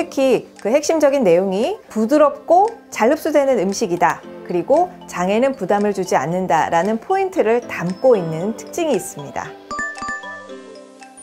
특히 그 핵심적인 내용이 부드럽고 잘 흡수되는 음식이다. 그리고 장에는 부담을 주지 않는다 라는 포인트를 담고 있는 특징이 있습니다.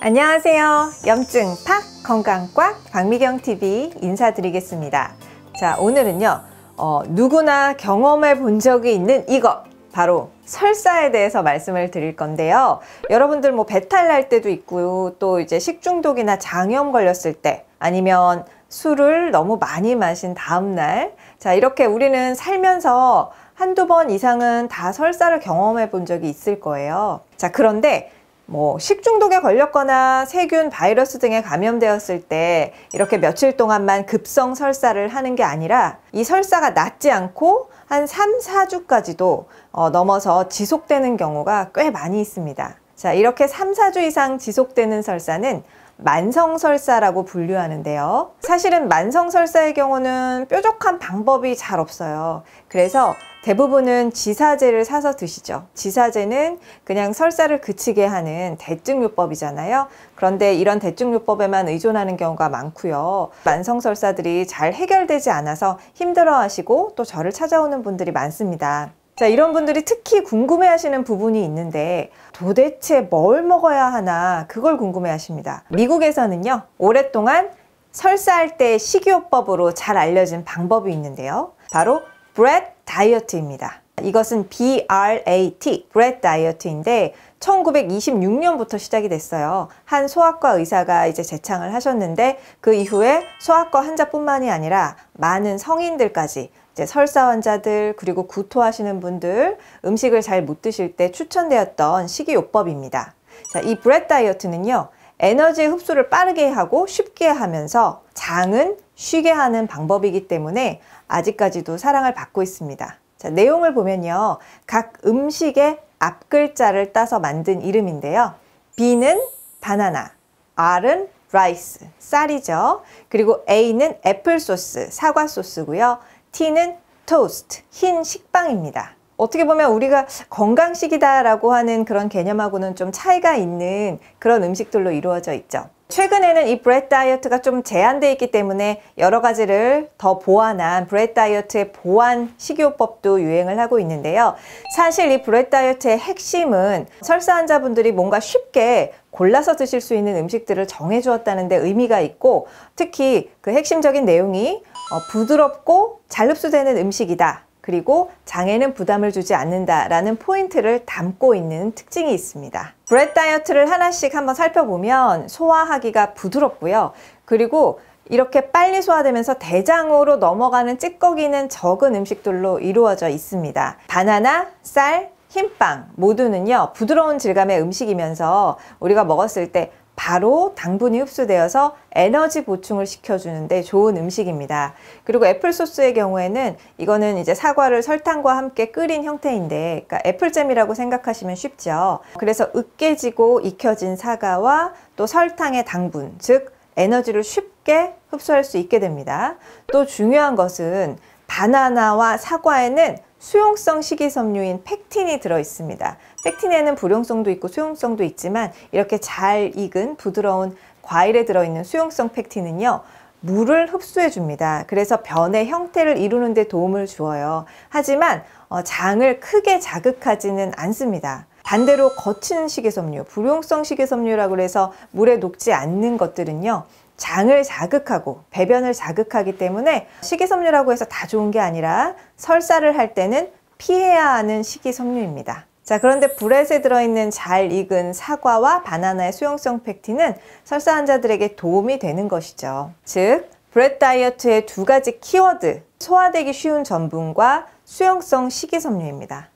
안녕하세요. 염증 팍 건강꽉 박미경 TV 인사드리겠습니다. 자, 오늘은요. 어, 누구나 경험해 본 적이 있는 이것 바로 설사에 대해서 말씀을 드릴 건데요. 여러분들 뭐 배탈 날 때도 있고요. 또 이제 식중독이나 장염 걸렸을 때 아니면 술을 너무 많이 마신 다음날 자, 이렇게 우리는 살면서 한두 번 이상은 다 설사를 경험해 본 적이 있을 거예요. 자, 그런데 뭐 식중독에 걸렸거나 세균, 바이러스 등에 감염되었을 때 이렇게 며칠 동안만 급성 설사를 하는 게 아니라 이 설사가 낫지 않고 한 3, 4주까지도 어, 넘어서 지속되는 경우가 꽤 많이 있습니다. 자, 이렇게 3, 4주 이상 지속되는 설사는 만성설사라고 분류하는데요. 사실은 만성설사의 경우는 뾰족한 방법이 잘 없어요. 그래서 대부분은 지사제를 사서 드시죠. 지사제는 그냥 설사를 그치게 하는 대증요법이잖아요. 그런데 이런 대증요법에만 의존하는 경우가 많고요. 만성설사들이 잘 해결되지 않아서 힘들어하시고 또 저를 찾아오는 분들이 많습니다. 자, 이런 분들이 특히 궁금해 하시는 부분이 있는데 도대체 뭘 먹어야 하나 그걸 궁금해 하십니다. 미국에서는요, 오랫동안 설사할 때 식이요법으로 잘 알려진 방법이 있는데요. 바로 브렛 다이어트입니다. 이것은 BRAT, 브렛 다이어트인데 1926년부터 시작이 됐어요. 한 소아과 의사가 이제 제창을 하셨는데 그 이후에 소아과 환자뿐만이 아니라 많은 성인들까지 이제 설사 환자들 그리고 구토하시는 분들 음식을 잘 못 드실 때 추천되었던 식이요법입니다. 자, 이 BRAT 다이어트는요. 에너지 흡수를 빠르게 하고 쉽게 하면서 장은 쉬게 하는 방법이기 때문에 아직까지도 사랑을 받고 있습니다. 자, 내용을 보면요. 각 음식의 앞글자를 따서 만든 이름인데요. B는 바나나, R은 rice, 쌀이죠. 그리고 A는 apple sauce, 사과 소스고요. T는 토스트, 흰 식빵입니다. 어떻게 보면 우리가 건강식이다라고 하는 그런 개념하고는 좀 차이가 있는 그런 음식들로 이루어져 있죠. 최근에는 이 BRAT 다이어트가 좀 제한되어 있기 때문에 여러 가지를 더 보완한 BRAT 다이어트의 보완 식이요법도 유행을 하고 있는데요. 사실 이 브렛 다이어트의 핵심은 설사 환자분들이 뭔가 쉽게 골라서 드실 수 있는 음식들을 정해주었다는 데 의미가 있고 특히 그 핵심적인 내용이 어, 부드럽고 잘 흡수되는 음식이다. 그리고 장에는 부담을 주지 않는다라는 포인트를 담고 있는 특징이 있습니다. 브렛 다이어트를 하나씩 한번 살펴보면 소화하기가 부드럽고요. 그리고 이렇게 빨리 소화되면서 대장으로 넘어가는 찌꺼기는 적은 음식들로 이루어져 있습니다. 바나나, 쌀, 흰빵 모두는요 부드러운 질감의 음식이면서 우리가 먹었을 때 바로 당분이 흡수되어서 에너지 보충을 시켜주는데 좋은 음식입니다. 그리고 애플 소스의 경우에는 이거는 이제 사과를 설탕과 함께 끓인 형태인데, 그러니까 애플잼이라고 생각하시면 쉽죠. 그래서 으깨지고 익혀진 사과와 또 설탕의 당분, 즉 에너지를 쉽게 흡수할 수 있게 됩니다. 또 중요한 것은 바나나와 사과에는 수용성 식이섬유인 팩틴이 들어 있습니다. 팩틴에는 불용성도 있고 수용성도 있지만 이렇게 잘 익은 부드러운 과일에 들어있는 수용성 팩틴은요. 물을 흡수해 줍니다. 그래서 변의 형태를 이루는 데 도움을 주어요. 하지만 어, 장을 크게 자극하지는 않습니다. 반대로 거친 식이섬유, 불용성 식이섬유라고 해서 물에 녹지 않는 것들은요. 장을 자극하고 배변을 자극하기 때문에 식이섬유라고 해서 다 좋은 게 아니라 설사를 할 때는 피해야 하는 식이섬유입니다. 자, 그런데 BRAT에 들어있는 잘 익은 사과와 바나나의 수용성 펙틴은 설사 환자들에게 도움이 되는 것이죠. 즉, BRAT 다이어트의 두 가지 키워드, 소화되기 쉬운 전분과 수용성 식이섬유입니다.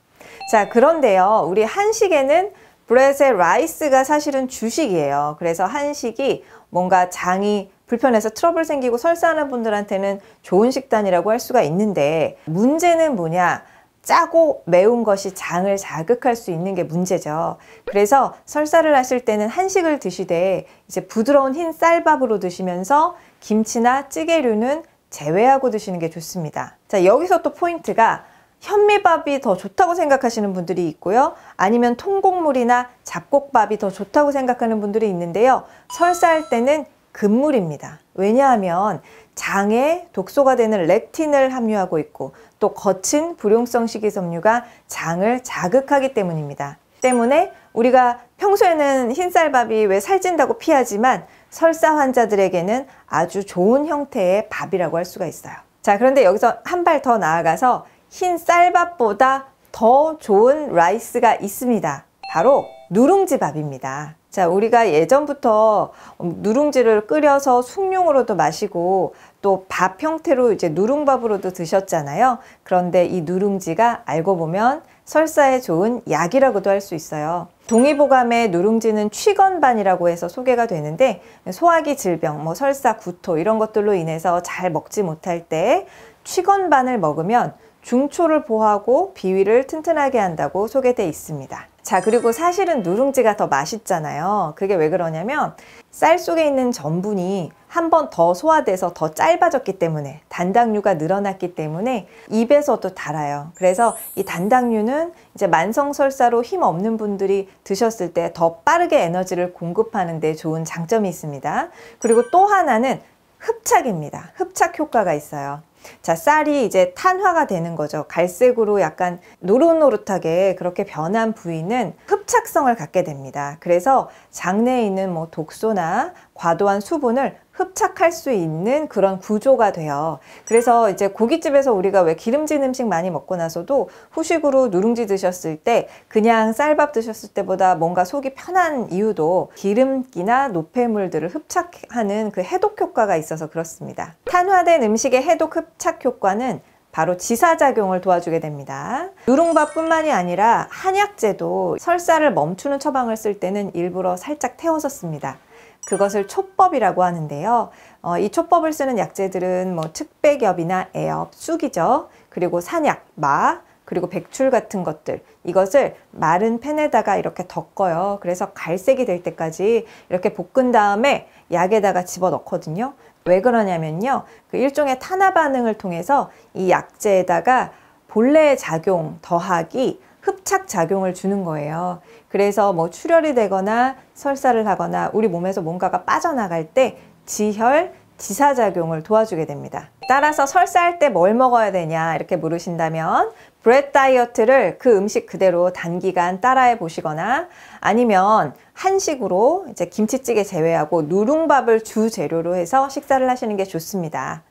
자, 그런데요, 우리 한식에는 BRAT의 rice가 사실은 주식이에요. 그래서 한식이 뭔가 장이 불편해서 트러블 생기고 설사하는 분들한테는 좋은 식단이라고 할 수가 있는데 문제는 뭐냐? 짜고 매운 것이 장을 자극할 수 있는 게 문제죠. 그래서 설사를 하실 때는 한식을 드시되 이제 부드러운 흰 쌀밥으로 드시면서 김치나 찌개류는 제외하고 드시는 게 좋습니다. 자, 여기서 또 포인트가 현미밥이 더 좋다고 생각하시는 분들이 있고요. 아니면 통곡물이나 잡곡밥이 더 좋다고 생각하는 분들이 있는데요. 설사할 때는 금물입니다. 왜냐하면 장에 독소가 되는 렉틴을 함유하고 있고 또 거친 불용성 식이섬유가 장을 자극하기 때문입니다. 때문에 우리가 평소에는 흰쌀밥이 왜 살찐다고 피하지만 설사 환자들에게는 아주 좋은 형태의 밥이라고 할 수가 있어요. 자, 그런데 여기서 한 발 더 나아가서 흰 쌀밥보다 더 좋은 rice가 있습니다. 바로 누룽지 밥입니다. 자, 우리가 예전부터 누룽지를 끓여서 숭늉으로도 마시고 또 밥 형태로 이제 누룽밥으로도 드셨잖아요. 그런데 이 누룽지가 알고 보면 설사에 좋은 약이라고도 할 수 있어요. 동의보감의 누룽지는 취건반이라고 해서 소개가 되는데 소화기 질병, 뭐 설사, 구토 이런 것들로 인해서 잘 먹지 못할 때 취건반을 먹으면 중초를 보하고 비위를 튼튼하게 한다고 소개되어 있습니다. 자, 그리고 사실은 누룽지가 더 맛있잖아요. 그게 왜 그러냐면 쌀 속에 있는 전분이 한 번 더 소화돼서 더 짧아졌기 때문에 단당류가 늘어났기 때문에 입에서도 달아요. 그래서 이 단당류는 이제 만성설사로 힘 없는 분들이 드셨을 때 더 빠르게 에너지를 공급하는 데 좋은 장점이 있습니다. 그리고 또 하나는 흡착입니다. 흡착 효과가 있어요. 자, 쌀이 이제 탄화가 되는 거죠. 갈색으로 약간 노릇노릇하게 그렇게 변한 부위는 흡착성을 갖게 됩니다. 그래서 장내에 있는 뭐 독소나 과도한 수분을 흡착할 수 있는 그런 구조가 돼요. 그래서 이제 고깃집에서 우리가 왜 기름진 음식 많이 먹고 나서도 후식으로 누룽지 드셨을 때 그냥 쌀밥 드셨을 때보다 뭔가 속이 편한 이유도 기름기나 노폐물들을 흡착하는 그 해독 효과가 있어서 그렇습니다. 탄화된 음식의 해독 흡착 효과는 바로 지사작용을 도와주게 됩니다. 누룽밥뿐만이 아니라 한약재도 설사를 멈추는 처방을 쓸 때는 일부러 살짝 태워서 씁니다. 그것을 촉법이라고 하는데요. 어, 이 촉법을 쓰는 약재들은 뭐 특백엽이나 애엽, 쑥이죠. 그리고 산약, 마, 그리고 백출 같은 것들 이것을 마른 팬에다가 이렇게 덮어요. 그래서 갈색이 될 때까지 이렇게 볶은 다음에 약에다가 집어 넣거든요. 왜 그러냐면요. 그 일종의 탄화 반응을 통해서 이 약재에다가 본래의 작용 더하기 흡착 작용을 주는 거예요. 그래서 뭐 출혈이 되거나 설사를 하거나 우리 몸에서 뭔가가 빠져나갈 때 지혈, 지사작용을 도와주게 됩니다. 따라서 설사할 때 뭘 먹어야 되냐 이렇게 물으신다면 브렛 다이어트를 그 음식 그대로 단기간 따라해 보시거나 아니면 한식으로 이제 김치찌개 제외하고 누룽밥을 주 재료로 해서 식사를 하시는 게 좋습니다.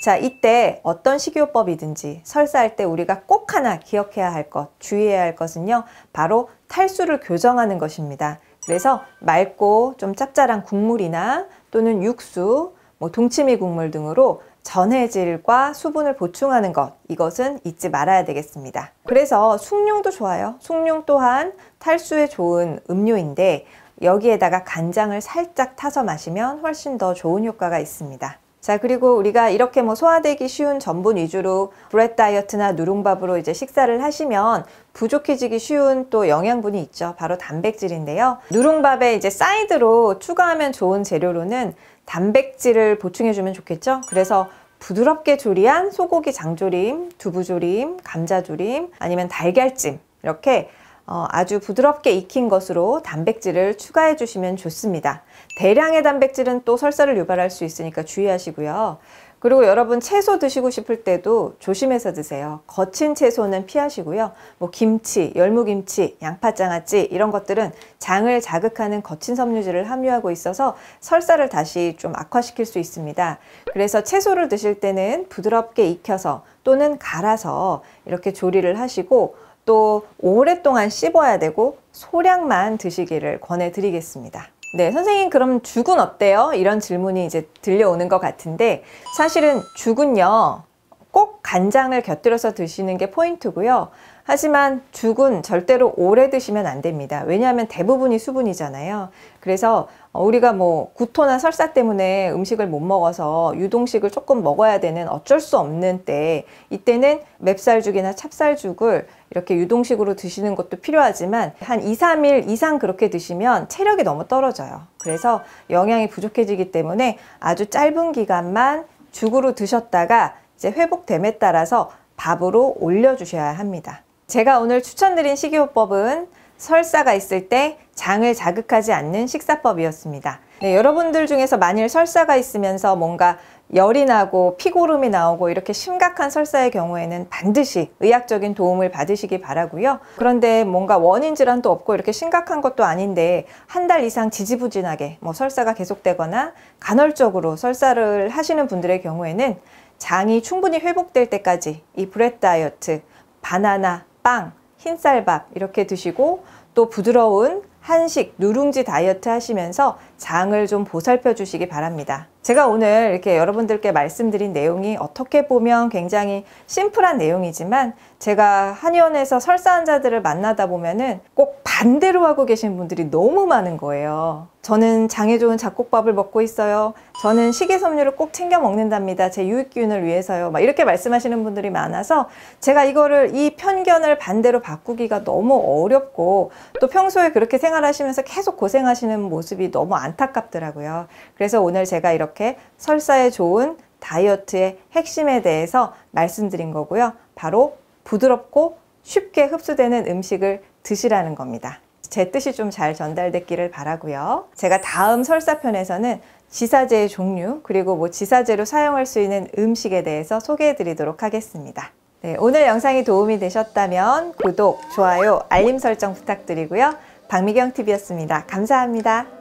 자, 이때 어떤 식이요법이든지 설사할 때 우리가 꼭 하나 기억해야 할 것, 주의해야 할 것은요. 바로 탈수를 교정하는 것입니다. 그래서 맑고 좀 짭짤한 국물이나 또는 육수, 뭐 동치미 국물 등으로 전해질과 수분을 보충하는 것 이것은 잊지 말아야 되겠습니다. 그래서 숭늉도 좋아요. 숭늉 또한 탈수에 좋은 음료인데 여기에다가 간장을 살짝 타서 마시면 훨씬 더 좋은 효과가 있습니다. 자, 그리고 우리가 이렇게 뭐 소화되기 쉬운 전분 위주로 브렛 다이어트나 누룽밥으로 이제 식사를 하시면 부족해지기 쉬운 또 영양분이 있죠. 바로 단백질인데요. 누룽밥에 이제 사이드로 추가하면 좋은 재료로는 단백질을 보충해주면 좋겠죠. 그래서 부드럽게 조리한 소고기 장조림, 두부조림, 감자조림, 아니면 달걀찜 이렇게 어, 아주 부드럽게 익힌 것으로 단백질을 추가해 주시면 좋습니다. 대량의 단백질은 또 설사를 유발할 수 있으니까 주의하시고요. 그리고 여러분 채소 드시고 싶을 때도 조심해서 드세요. 거친 채소는 피하시고요. 뭐 김치, 열무김치, 양파장아찌 이런 것들은 장을 자극하는 거친 섬유질을 함유하고 있어서 설사를 다시 좀 악화시킬 수 있습니다. 그래서 채소를 드실 때는 부드럽게 익혀서 또는 갈아서 이렇게 조리를 하시고 또 오랫동안 씹어야 되고 소량만 드시기를 권해드리겠습니다. 네, 선생님 그럼 죽은 어때요? 이런 질문이 이제 들려오는 것 같은데 사실은 죽은요 꼭 간장을 곁들여서 드시는 게 포인트고요. 하지만 죽은 절대로 오래 드시면 안 됩니다. 왜냐하면 대부분이 수분이잖아요. 그래서 우리가 뭐 구토나 설사 때문에 음식을 못 먹어서 유동식을 조금 먹어야 되는 어쩔 수 없는 때 이때는 맵쌀죽이나 찹쌀죽을 이렇게 유동식으로 드시는 것도 필요하지만 한 2, 3일 이상 그렇게 드시면 체력이 너무 떨어져요. 그래서 영양이 부족해지기 때문에 아주 짧은 기간만 죽으로 드셨다가 이제 회복됨에 따라서 밥으로 올려주셔야 합니다. 제가 오늘 추천드린 식이요법은 설사가 있을 때 장을 자극하지 않는 식사법이었습니다. 네, 여러분들 중에서 만일 설사가 있으면서 뭔가 열이 나고 피고름이 나오고 이렇게 심각한 설사의 경우에는 반드시 의학적인 도움을 받으시기 바라고요. 그런데 뭔가 원인 질환도 없고 이렇게 심각한 것도 아닌데 한 달 이상 지지부진하게 뭐 설사가 계속되거나 간헐적으로 설사를 하시는 분들의 경우에는 장이 충분히 회복될 때까지 이 브렛 다이어트, 바나나, 빵, 흰쌀밥 이렇게 드시고 또 부드러운 한식, 누룽지 다이어트 하시면서 장을 좀 보살펴 주시기 바랍니다. 제가 오늘 이렇게 여러분들께 말씀드린 내용이 어떻게 보면 굉장히 심플한 내용이지만 제가 한의원에서 설사 환자들을 만나다 보면은 꼭 반대로 하고 계신 분들이 너무 많은 거예요. 저는 장에 좋은 잡곡밥을 먹고 있어요. 저는 식이섬유를 꼭 챙겨 먹는답니다. 제 유익균을 위해서요. 막 이렇게 말씀하시는 분들이 많아서 제가 이거를 이 편견을 반대로 바꾸기가 너무 어렵고 또 평소에 그렇게 생활하시면서 계속 고생하시는 모습이 너무 안타깝더라고요. 그래서 오늘 제가 이렇게 설사에 좋은 다이어트의 핵심에 대해서 말씀드린 거고요. 바로 부드럽고 쉽게 흡수되는 음식을 드시라는 겁니다. 제 뜻이 좀 잘 전달됐기를 바라고요. 제가 다음 설사편에서는 지사제의 종류 그리고 뭐 지사제로 사용할 수 있는 음식에 대해서 소개해 드리도록 하겠습니다. 네, 오늘 영상이 도움이 되셨다면 구독, 좋아요, 알림 설정 부탁드리고요. 박미경 TV였습니다. 감사합니다.